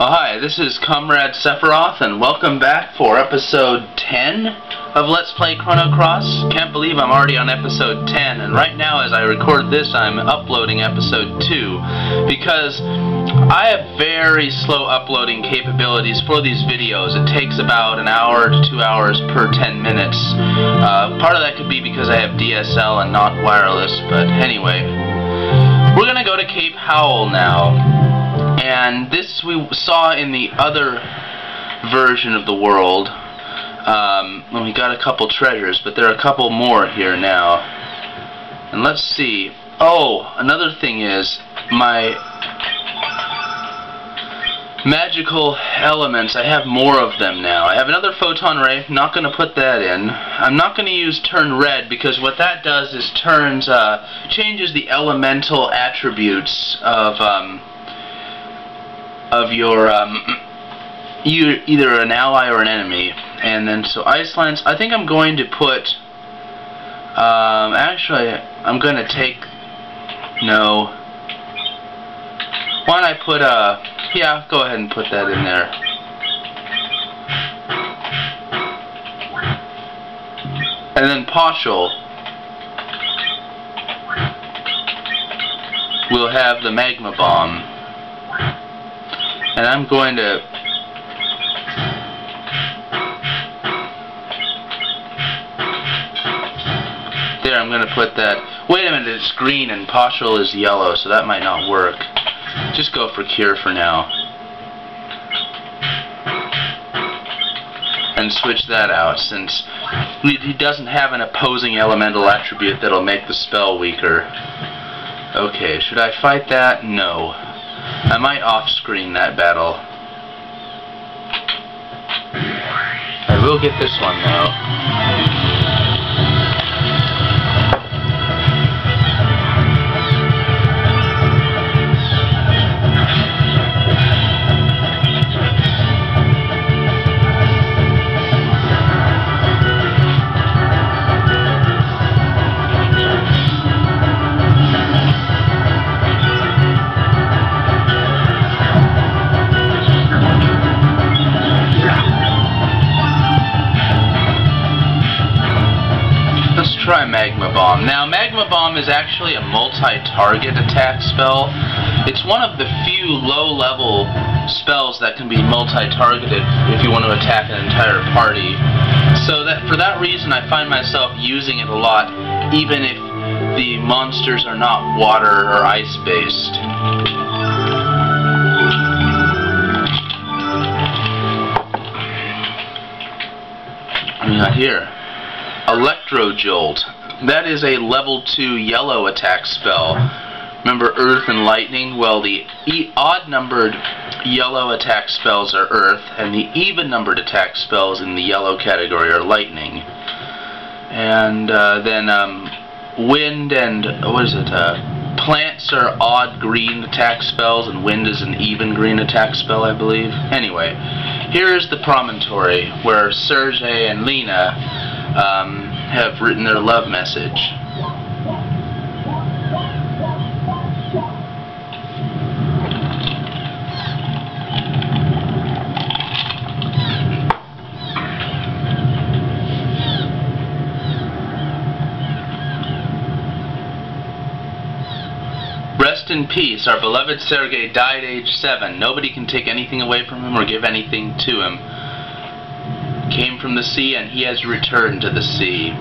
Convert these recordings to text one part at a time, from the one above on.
Hi, this is Comrade Sephiroth, and welcome back for episode 10 of Let's Play Chrono Cross. Can't believe I'm already on episode 10, and right now as I record this, I'm uploading episode 2, because I have very slow uploading capabilities for these videos. It takes about an hour to two hours per 10 minutes. Uh, part of that could be because I have DSL and not wireless, but anyway. We're gonna go to Cape Howl now and this we saw in the other version of the world. Um, we got a couple treasures but there are a couple more here now. And let's see. Oh another thing is my magical elements. I have more of them now. I have another photon ray. Not gonna put that in. I'm not gonna use turn red because what that does is turns uh, changes the elemental attributes of um, of your um, you either an ally or an enemy. And then so ice lance I think I'm going to put um, actually I'm gonna take no. Why don't I put uh yeah go ahead and put that in there. And then Poshul will have the magma bomb and I'm going to there I'm going to put that. Wait a minute it's green and Poshul is yellow so that might not work. Just go for cure for now. And switch that out since he doesn't have an opposing elemental attribute that'll make the spell weaker. Okay should I fight that? No I might off-screen that battle. I will get this one though. Bomb is actually a multi-target attack spell. It's one of the few low-level spells that can be multi-targeted if you want to attack an entire party. So that for that reason, I find myself using it a lot, even if the monsters are not water or ice-based. Got here. Electro Jolt. That is a level 2 yellow attack spell. Remember Earth and Lightning? Well, the e odd numbered yellow attack spells are Earth, and the even numbered attack spells in the yellow category are Lightning. And uh, then um, Wind and, what is it, uh, Plants are odd green attack spells, and Wind is an even green attack spell, I believe. Anyway, here's the promontory where Serge and Leena um, have written their love message. Rest in peace. Our beloved Sergei died age 7. Nobody can take anything away from him or give anything to him came from the sea and he has returned to the sea.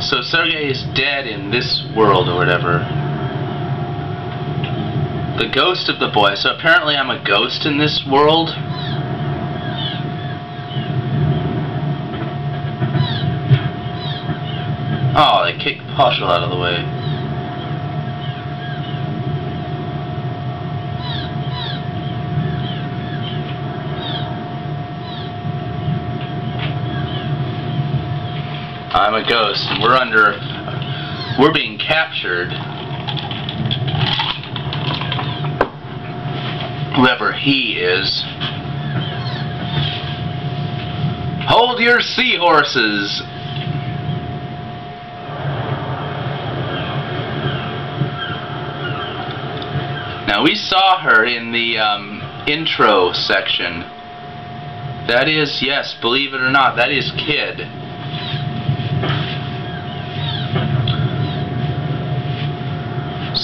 So Sergei is dead in this world or whatever. The ghost of the boy. So apparently I'm a ghost in this world. Oh, they kicked Poshul out of the way. I'm a ghost. We're under, we're being captured. Whoever he is. Hold your seahorses! Now we saw her in the um, intro section. That is, yes, believe it or not, that is Kid.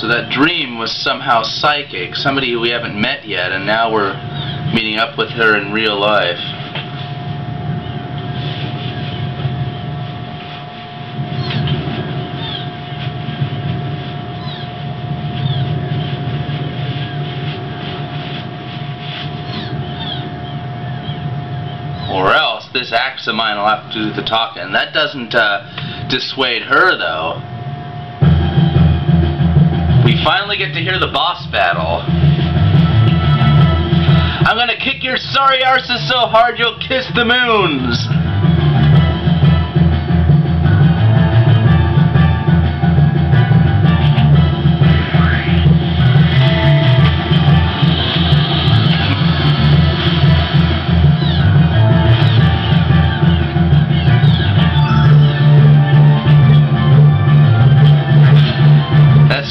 So that dream was somehow psychic, somebody we haven't met yet, and now we're meeting up with her in real life. Or else this axe of mine will have to do the talking. That doesn't uh, dissuade her, though. Finally get to hear the boss battle. I'm gonna kick your sorry arses so hard you'll kiss the moons!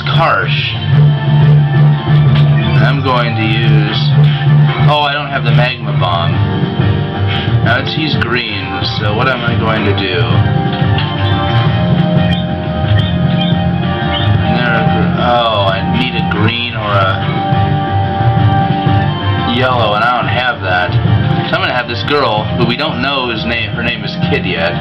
Karsh. I'm going to use... Oh, I don't have the magma bomb. Now it's he's green, so what am I going to do? Oh, I need a green or a yellow, and I don't have that. So I'm gonna have this girl, who we don't know his name. Her name is Kid yet.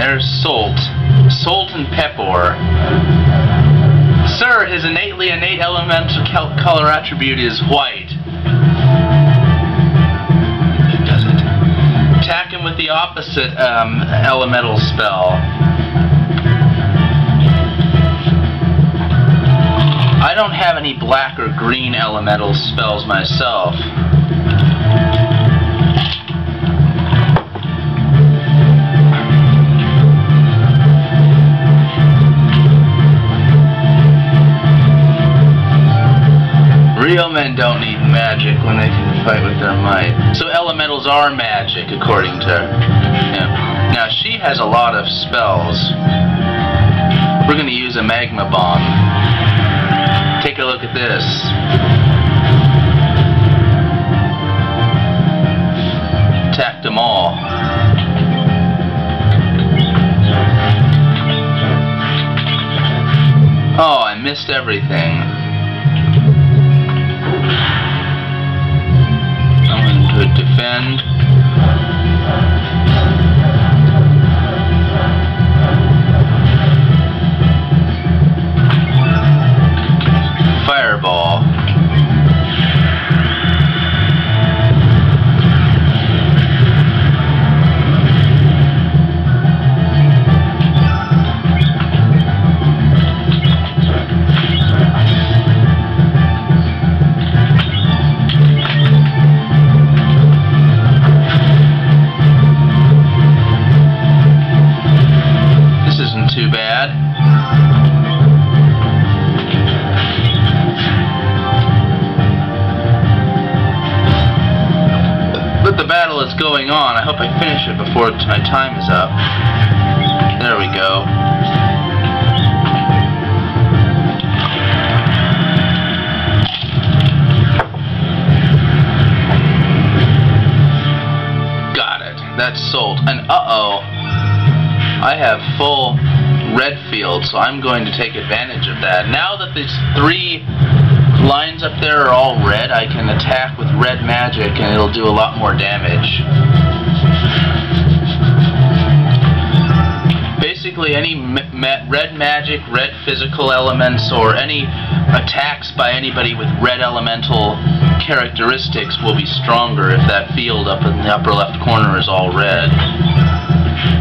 There's Solt. Solt and Peppor. Sir, his innately innate elemental color attribute is white. It? Attack him with the opposite um, elemental spell. I don't have any black or green elemental spells myself. Real men don't need magic when they can fight with their might. So elementals are magic, according to. Yeah. Now she has a lot of spells. We're going to use a magma bomb. Take a look at this. Attack them all. Oh, I missed everything. To defend. Bad. But the battle is going on. I hope I finish it before my time is up. There we go. Got it. That's Solt. And uh-oh. I have full red field, so I'm going to take advantage of that. Now that these three lines up there are all red, I can attack with red magic and it'll do a lot more damage. Basically, any ma red magic, red physical elements, or any attacks by anybody with red elemental characteristics will be stronger if that field up in the upper left corner is all red.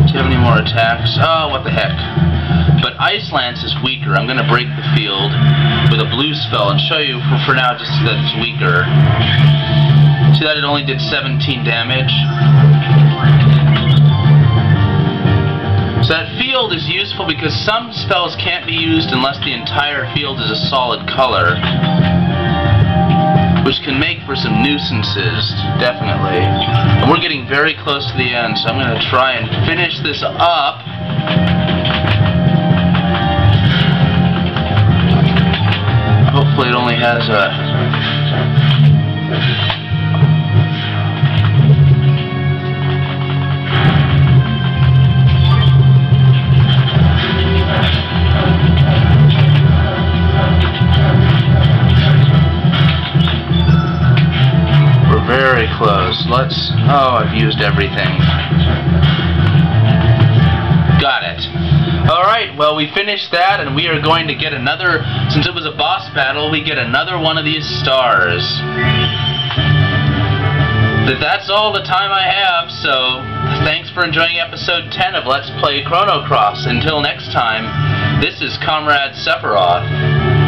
Do you have any more attacks? Oh, what the heck. But Ice Lance is weaker. I'm going to break the field with a blue spell and show you for, for now just that it's weaker. See that it only did 17 damage? So that field is useful because some spells can't be used unless the entire field is a solid color. which can make for some nuisances, definitely. And we're getting very close to the end, so I'm going to try and finish this up. Only has uh, a very close. Let's... Oh, I've used everything. Well we finished that and we are going to get another... Since it was a boss battle, we get another one of these stars. But that's all the time I have, so thanks for enjoying episode 10 of Let's Play Chrono Cross. Until next time, this is Comrade Sephiroth.